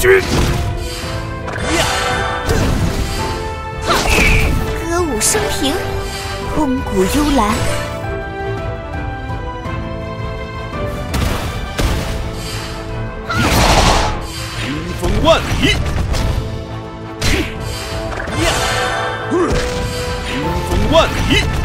军。歌舞升平，空谷幽兰。冰封万里。冰封万里。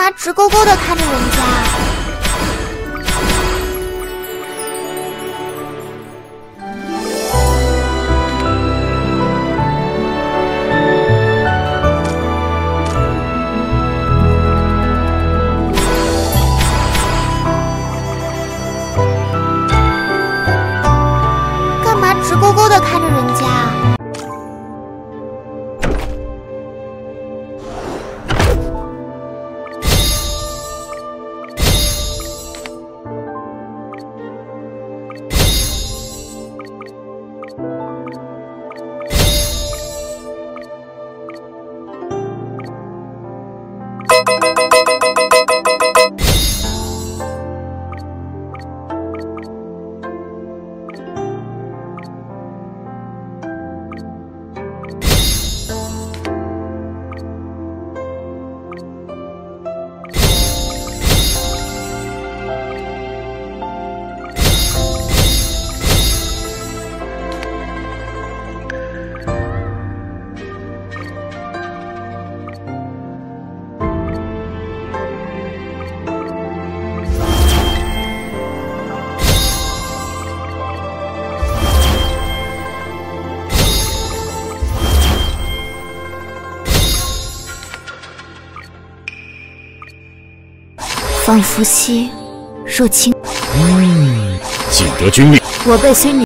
嘛直勾勾的看着人家？仿夫兮若轻，景德军令。我被虽女。